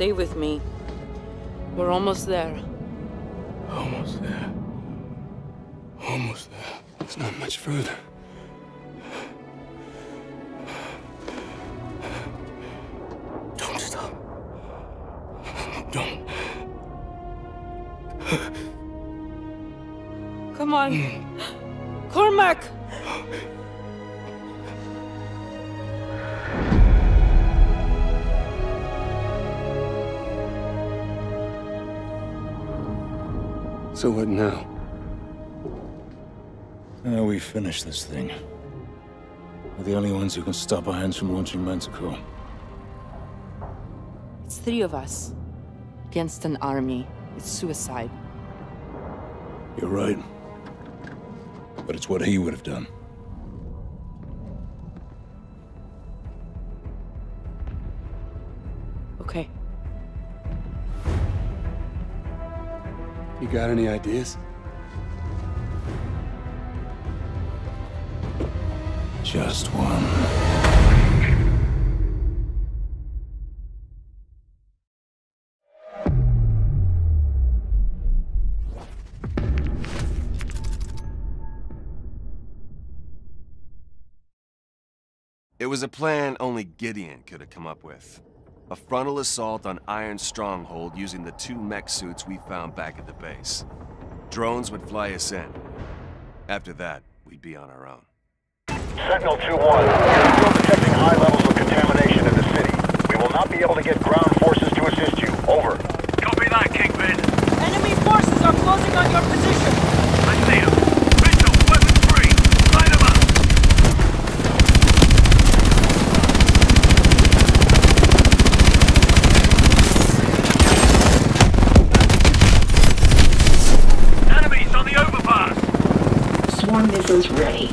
Stay with me. We're almost there. Almost there. Almost there. It's not much further. Don't stop. Don't. Come on. Cormack! So what now? Now we finish this thing. We're the only ones who can stop Irons from launching Manticore. It's three of us. Against an army. It's suicide. You're right. But it's what he would have done. You got any ideas? Just one. It was a plan only Gideon could have come up with. A frontal assault on Irons' stronghold using the two mech suits we found back at the base. Drones would fly us in. After that, we'd be on our own. Sentinel 2-1, we're still detecting high levels of contamination in the city. We will not be able to get ground forces to assist you. Over. Copy that, Kingpin. Enemy forces are closing on your position! I see him. Mitchell, weapons free. Line him up. Enemies on the overpass. Missiles ready.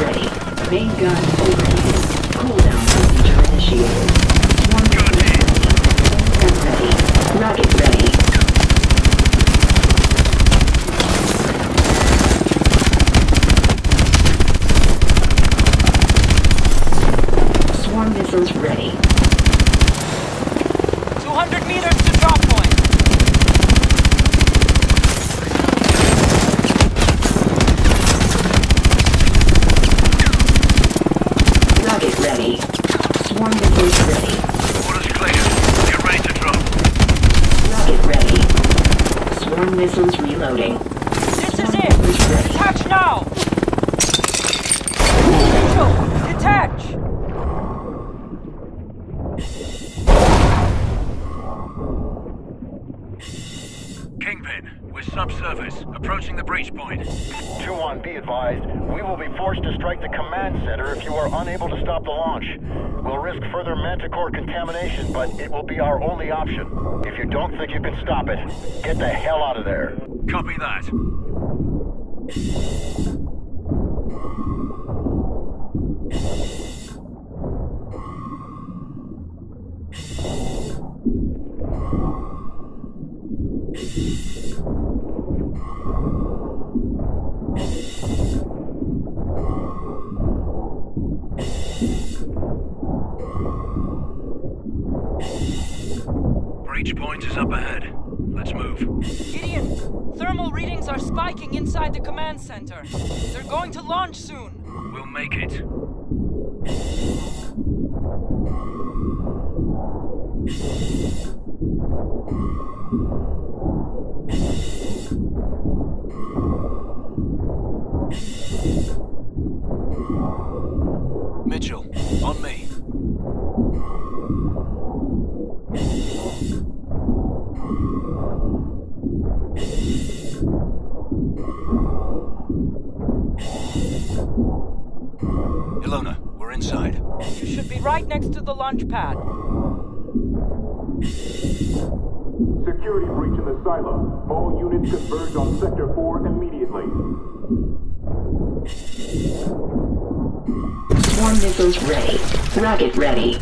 Ready. Main gun overheated. Cooldown procedure initiated. Missiles hit. ready. Rocket ready. Swarm missiles ready. 200 meters to drop point! Rocket ready. Swarm missiles ready. Orders clear. Get ready to drop. Rocket ready. Missiles reloading. This is it! Detach now! Approaching the breach point. 2-1, be advised. We will be forced to strike the command center if you are unable to stop the launch. We'll risk further Manticore contamination, but it will be our only option. If you don't think you can stop it, get the hell out of there. Copy that. Are spiking inside the command center. They're going to launch soon. We'll make it. You should be right next to the launch pad. Security breach in the silo. All units converge on Sector 4 immediately. Swarm missiles ready. Rocket ready.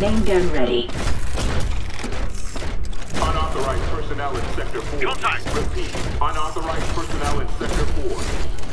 Main gun ready. Unauthorized personnel in Sector 4. Contact! Repeat, unauthorized personnel in Sector 4.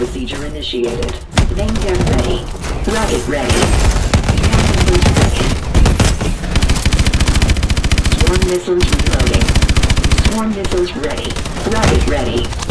procedure initiated. Main deck ready. Rocket ready. Swarm missiles reloading. Swarm missiles ready. Rocket ready.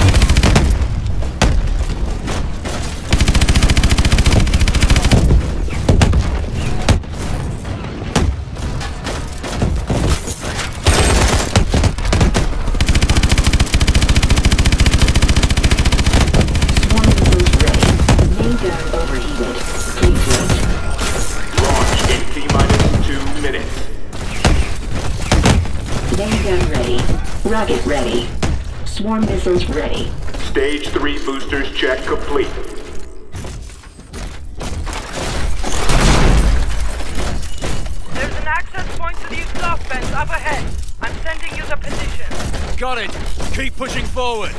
Target ready. Swarm missiles ready. Stage 3 boosters check complete. There's an access point to the love vents up ahead. I'm sending you the position. Got it. Keep pushing forward.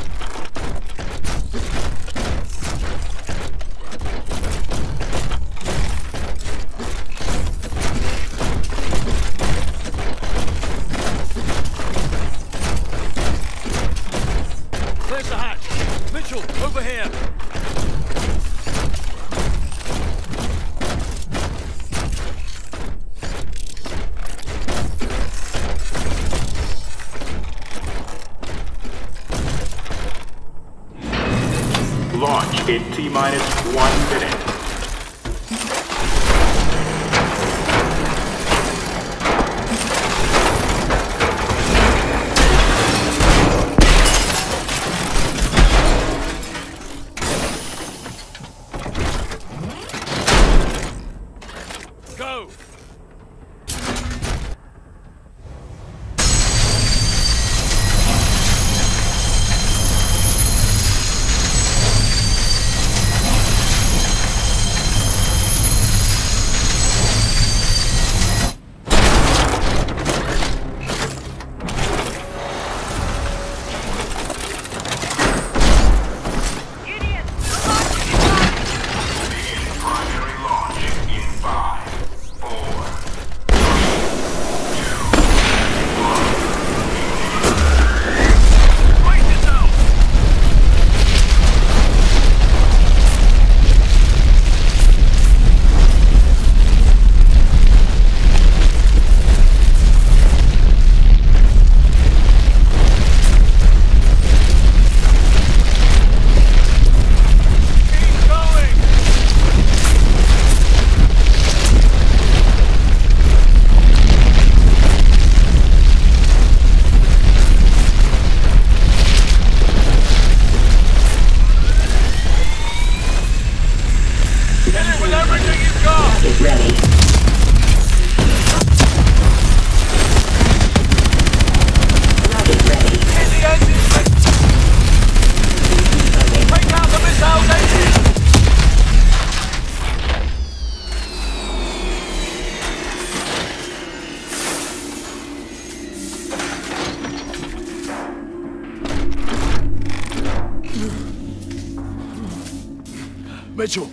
Mitchell,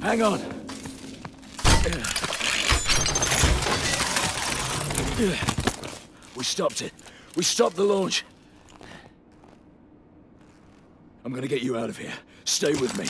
hang on. We stopped it. We stopped the launch. I'm gonna get you out of here. Stay with me.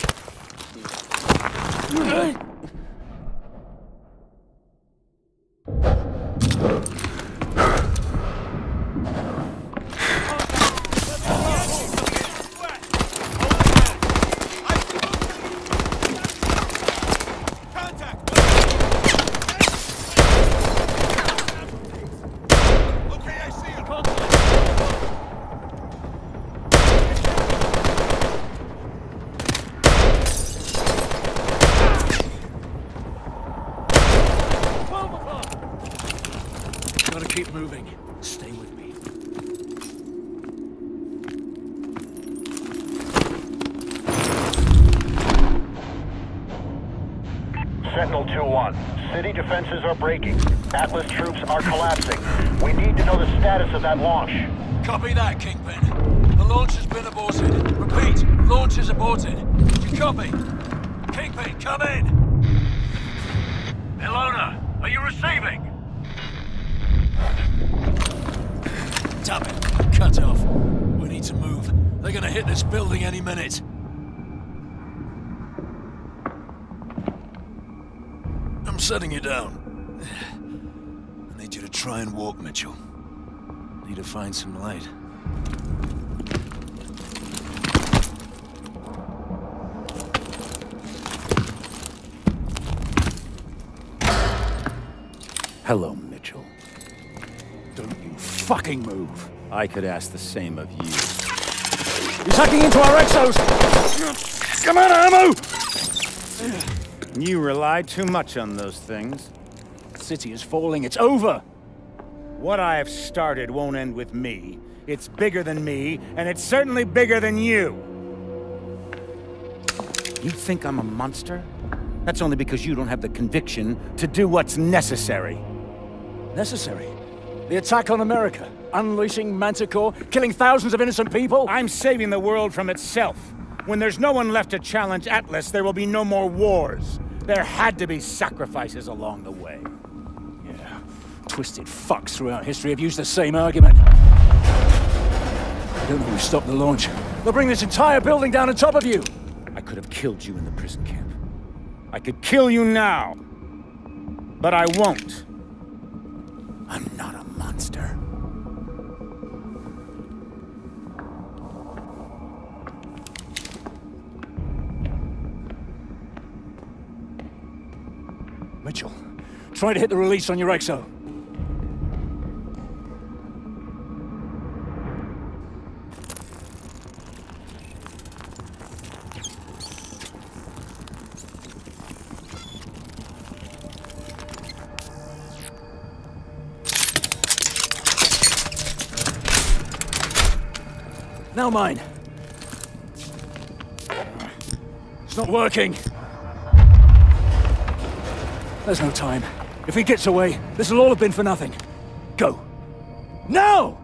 Defenses are breaking. Atlas troops are collapsing. We need to know the status of that launch. Copy that, Kingpin. The launch has been aborted. Repeat, launch is aborted. You copy? Kingpin, come in! Ilona, are you receiving? Tap it. Cut off. We need to move. They're gonna hit this building any minute. I'm setting you down. I need you to try and walk, Mitchell. Need to find some light. Hello, Mitchell. Don't you fucking move. I could ask the same of you. He's hacking into our exos! Come on, ammo! You rely too much on those things. The city is falling, it's over! What I have started won't end with me. It's bigger than me, and it's certainly bigger than you! You think I'm a monster? That's only because you don't have the conviction to do what's necessary. Necessary. The attack on America. Unleashing Manticore, killing thousands of innocent people. I'm saving the world from itself. When there's no one left to challenge Atlas, there will be no more wars. There had to be sacrifices along the way. Yeah. Twisted fucks throughout history have used the same argument. I don't know who stopped the launch. They'll bring this entire building down on top of you. I could have killed you in the prison camp. I could kill you now. But I won't. I'm not a monster. Try to hit the release on your exo. Now mine. It's not working. There's no time. If he gets away, this will all have been for nothing. Go. Now!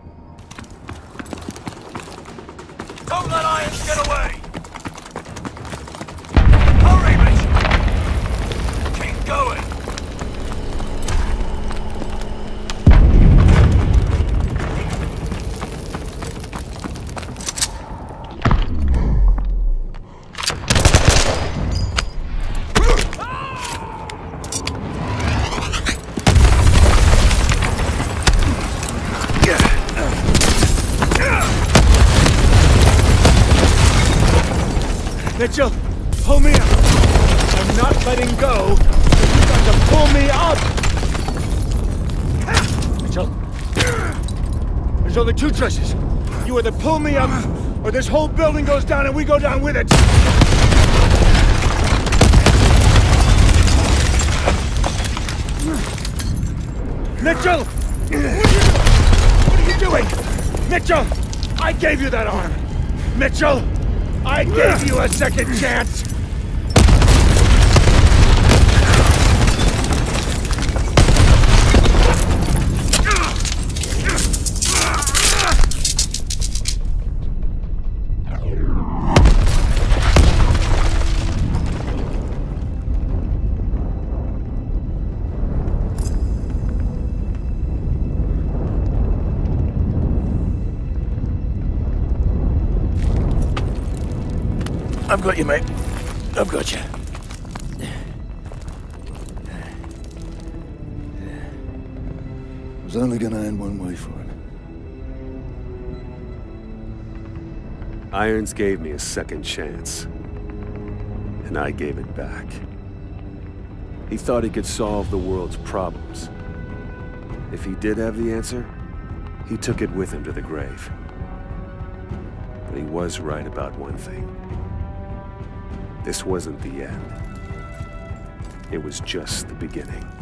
Two choices. You either pull me up, or this whole building goes down and we go down with it. Mitchell! What are you doing? Mitchell! I gave you that arm! Mitchell! I gave you a second chance! I've got you, mate. I've got you. It was only gonna end one way for him. Irons gave me a second chance. And I gave it back. He thought he could solve the world's problems. If he did have the answer, he took it with him to the grave. But he was right about one thing. This wasn't the end. It was just the beginning.